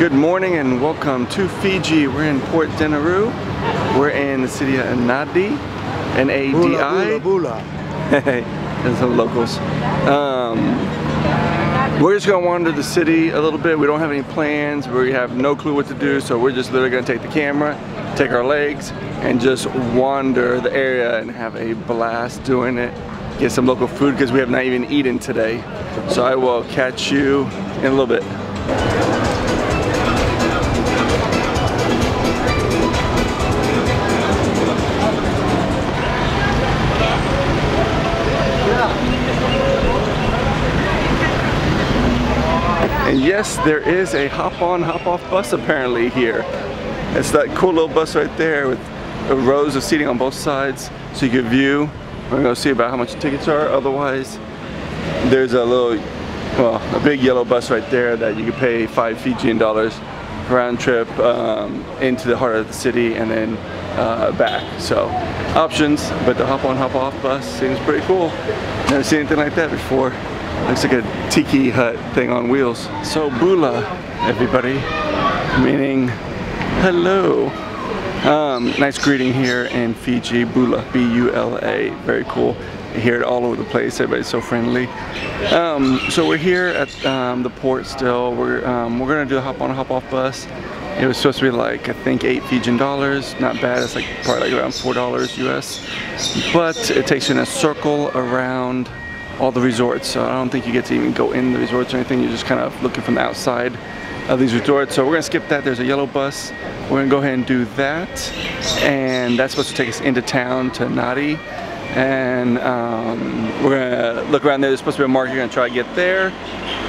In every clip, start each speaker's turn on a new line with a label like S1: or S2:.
S1: Good morning and welcome to Fiji. We're in Port Denarau. We're in the city of Nadi, N-A-D-I.
S2: Bula, bula,
S1: Hey, and some locals. Um, we're just gonna wander the city a little bit. We don't have any plans. We have no clue what to do, so we're just literally gonna take the camera, take our legs, and just wander the area and have a blast doing it. Get some local food because we have not even eaten today. So I will catch you in a little bit. Yes, there is a hop on, hop off bus apparently here. It's that cool little bus right there with rows of seating on both sides so you can view. We're gonna see about how much tickets are. Otherwise, there's a little, well, a big yellow bus right there that you can pay five Fijian dollars round trip um, into the heart of the city and then uh, back. So options, but the hop on, hop off bus seems pretty cool. Never seen anything like that before. Looks like a tiki hut thing on wheels. So Bula, everybody, meaning hello. Um, nice greeting here in Fiji, Bula, B-U-L-A, very cool. You hear it all over the place, everybody's so friendly. Um, so we're here at um, the port still. We're, um, we're gonna do a hop on, hop off bus. It was supposed to be like, I think eight Fijian dollars, not bad, it's like probably like around four dollars US. But it takes you in a circle around all the resorts. So I don't think you get to even go in the resorts or anything. You're just kind of looking from the outside of these resorts. So we're gonna skip that. There's a yellow bus. We're gonna go ahead and do that. And that's supposed to take us into town to Nadi. And um, we're gonna look around there. There's supposed to be a market. We're gonna try to get there.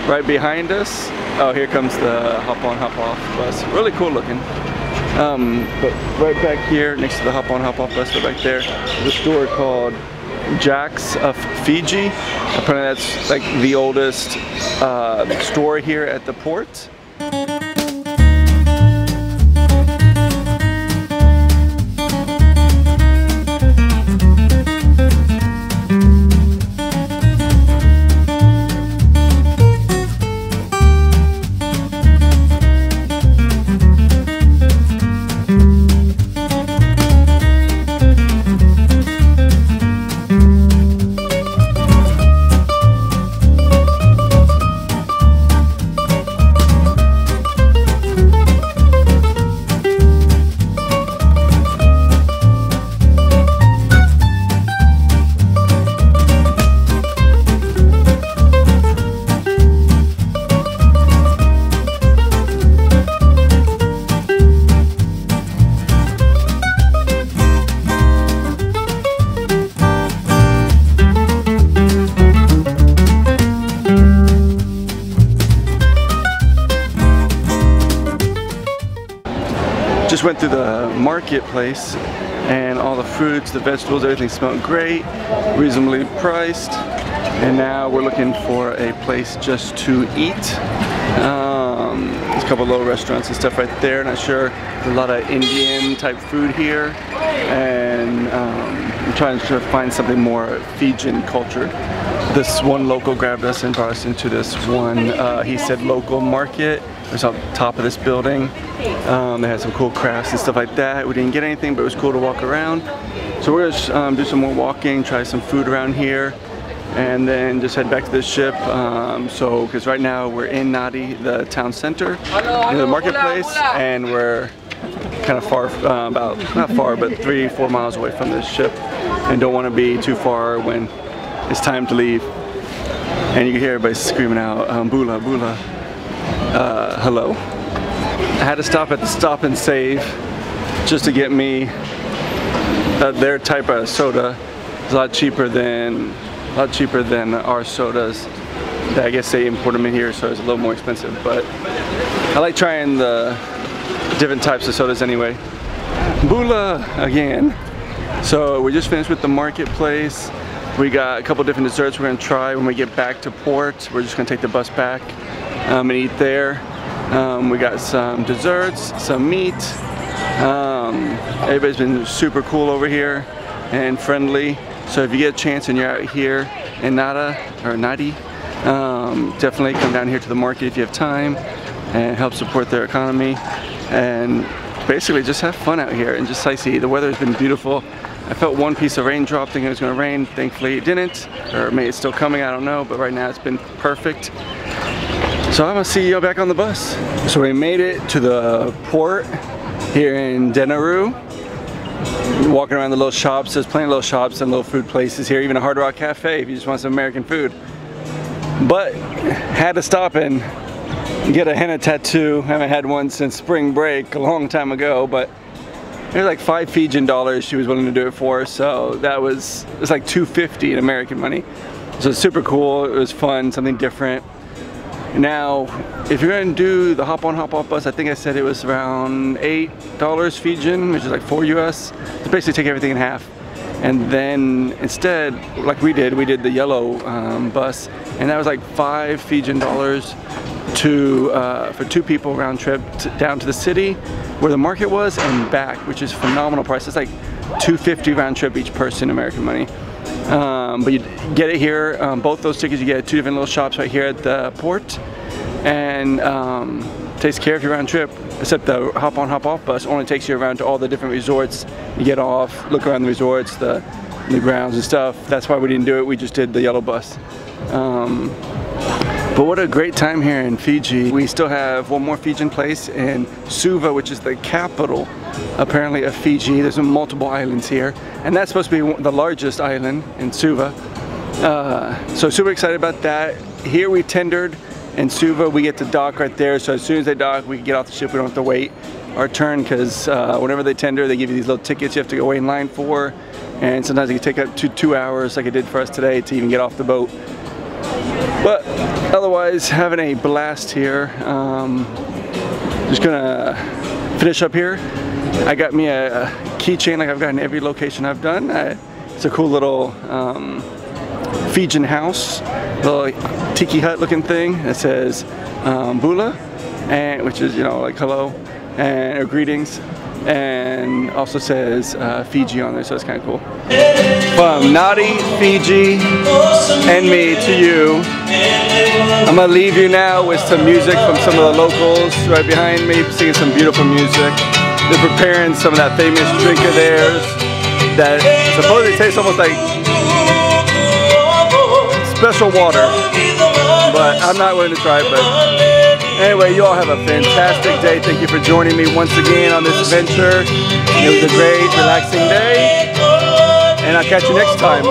S1: Right behind us. Oh, here comes the hop on, hop off bus. Really cool looking. Um, but right back here, next to the hop on, hop off bus, right back there, there's a store called Jack's of Fiji. Apparently that's like the oldest uh, store here at the port. Just went through the marketplace and all the fruits, the vegetables, everything smelled great, reasonably priced. And now we're looking for a place just to eat. Um, there's a couple little restaurants and stuff right there. Not sure. There's a lot of Indian type food here. And um, I'm trying to find something more Fijian culture. This one local grabbed us and brought us into this one, uh, he said local market. It was on top of this building. Um, they had some cool crafts and stuff like that. We didn't get anything, but it was cool to walk around. So we're gonna um, do some more walking, try some food around here, and then just head back to the ship. Um, so, because right now we're in Nadi, the town center, in the marketplace, and we're kind of far, uh, about, not far, but three, four miles away from this ship, and don't want to be too far when it's time to leave. And you can hear everybody screaming out, um, Bula, Bula, uh, hello. I had to stop at the stop and save just to get me uh, their type of soda. It's a lot cheaper than a lot cheaper than our sodas. I guess they import them in here, so it's a little more expensive. But I like trying the different types of sodas anyway. Bula again. So we just finished with the marketplace. We got a couple different desserts we're gonna try when we get back to port. We're just gonna take the bus back um, and eat there. Um, we got some desserts, some meat. Um, everybody's been super cool over here and friendly. So if you get a chance and you're out here in Nada or Nadi, um, definitely come down here to the market if you have time. and help support their economy and basically just have fun out here and just sightsee. The weather has been beautiful. I felt one piece of raindrop thinking it was going to rain. Thankfully it didn't, or maybe it's still coming, I don't know, but right now it's been perfect. So I'm gonna see you back on the bus. So we made it to the port here in Denarau. Walking around the little shops, there's plenty of little shops and little food places here, even a Hard Rock Cafe if you just want some American food. But had to stop and get a henna tattoo. Haven't had one since spring break a long time ago, but it was like five Fijian dollars she was willing to do it for, so that was, it was like 250 in American money. So super cool, it was fun, something different. Now, if you're gonna do the hop on hop off bus, I think I said it was around $8 Fijian, which is like 4 US, to basically take everything in half. And then instead, like we did, we did the yellow um, bus, and that was like five Fijian dollars to uh, for two people round trip to, down to the city where the market was and back, which is phenomenal price. It's like 250 round trip each person American money. Um, but you get it here, um, both those tickets you get at two different little shops right here at the port. And um, takes care of your round trip except the hop on hop off bus only takes you around to all the different resorts. You get off look around the resorts the, the grounds and stuff. That's why we didn't do it. We just did the yellow bus. Um, but what a great time here in Fiji we still have one more Fijian place in Suva which is the capital apparently of Fiji there's multiple islands here and that's supposed to be the largest island in Suva uh, so super excited about that here we tendered in Suva, we get to dock right there. So as soon as they dock, we can get off the ship. We don't have to wait our turn because uh, whenever they tender, they give you these little tickets you have to go wait in line for. And sometimes it can take up to two hours like it did for us today to even get off the boat. But otherwise, having a blast here. Um, just gonna finish up here. I got me a, a keychain like I've got in every location I've done. I, it's a cool little um, Fijian house, little tiki hut looking thing that says um, Bula, and which is you know like hello and or greetings, and also says uh, Fiji on there, so it's kind of cool. From Nadi, Fiji, and me to you, I'm gonna leave you now with some music from some of the locals right behind me, singing some beautiful music. They're preparing some of that famous drink of theirs that supposedly tastes almost like special water, but I'm not willing to try it. But anyway, you all have a fantastic day. Thank you for joining me once again on this adventure. It was a great, relaxing day, and I'll catch you next time.